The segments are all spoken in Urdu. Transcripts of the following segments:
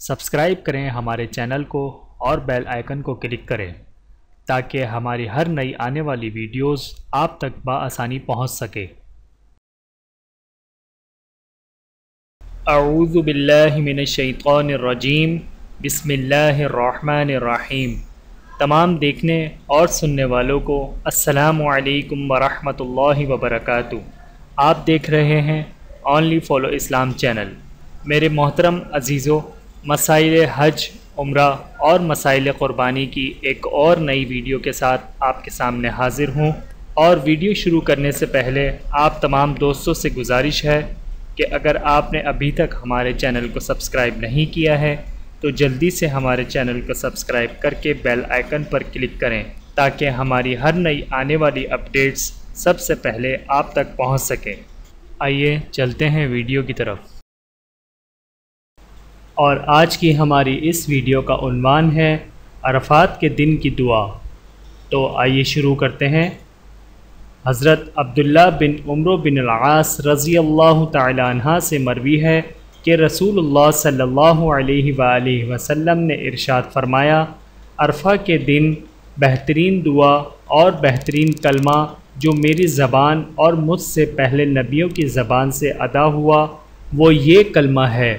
سبسکرائب کریں ہمارے چینل کو اور بیل آئیکن کو کلک کریں تاکہ ہماری ہر نئی آنے والی ویڈیوز آپ تک بآسانی پہنچ سکے۔ اعوذ باللہ من الشیطان الرجیم۔ بسم اللہ الرحمن الرحیم۔ تمام دیکھنے اور سننے والوں کو السلام علیکم ورحمۃ اللہ وبرکاتہ۔ آپ دیکھ رہے ہیں اونلی فالو اسلام چینل۔ میرے محترم عزیزوں مسائل حج، عمرہ اور مسائل قربانی کی ایک اور نئی ویڈیو کے ساتھ آپ کے سامنے حاضر ہوں۔ اور ویڈیو شروع کرنے سے پہلے آپ تمام دوستوں سے گزارش ہے کہ اگر آپ نے ابھی تک ہمارے چینل کو سبسکرائب نہیں کیا ہے، تو جلدی سے ہمارے چینل کو سبسکرائب کر کے بیل آئیکن پر کلک کریں تاکہ ہماری ہر نئی آنے والی اپڈیٹس سب سے پہلے آپ تک پہنچ سکیں آئیے چلتے ہیں ویڈیو کی طرف۔ اور آج کی ہماری اس ویڈیو کا عنوان ہے عرفات کے دن کی دعا۔ تو آئیے شروع کرتے ہیں۔ حضرت عبداللہ بن عمر بن العاص رضی اللہ تعالی عنہ سے مروی ہے کہ رسول اللہ صلی اللہ علیہ وآلہ وسلم نے ارشاد فرمایا، عرفہ کے دن بہترین دعا اور بہترین کلمہ جو میری زبان اور مجھ سے پہلے نبیوں کی زبان سے ادا ہوا، وہ یہ کلمہ ہے۔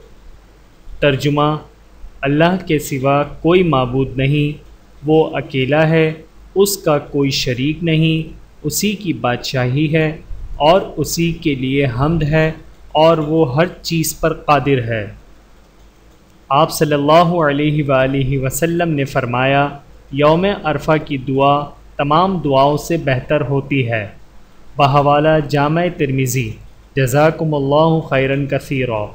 ترجمہ اللہ کے سوا کوئی معبود نہیں، وہ اکیلا ہے، اس کا کوئی شریک نہیں، اسی کی بادشاہی ہے اور اسی کے لیے حمد ہے اور وہ ہر چیز پر قادر ہے۔ آپ صلی اللہ علیہ وآلہ وسلم نے فرمایا، یوم عرفہ کی دعا تمام دعاؤں سے بہتر ہوتی ہے۔ بحوالہ جامع ترمیزی جزاکم اللہ خیرن کثیرہ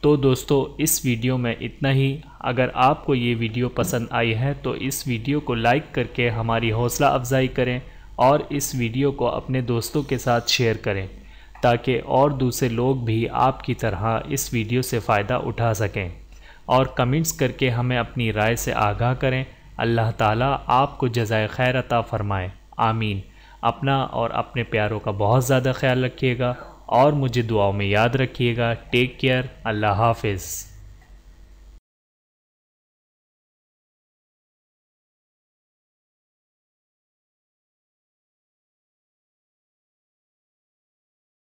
تو دوستو، اس ویڈیو میں اتنا ہی۔ اگر آپ کو یہ ویڈیو پسند آئی ہے تو اس ویڈیو کو لائک کر کے ہماری حوصلہ افزائی کریں اور اس ویڈیو کو اپنے دوستوں کے ساتھ شیئر کریں تاکہ اور دوسرے لوگ بھی آپ کی طرح اس ویڈیو سے فائدہ اٹھا سکیں۔ اور کمنٹس کر کے ہمیں اپنی رائے سے آگاہ کریں۔ اللہ تعالیٰ آپ کو جزائے خیر عطا فرمائے۔ آمین۔ اپنا اور اپنے پیاروں کا بہت زیادہ خیال رکھیے گا۔ اور مجھے دعاؤں میں یاد رکھیے گا. ٹیک کیئر اللہ حافظ.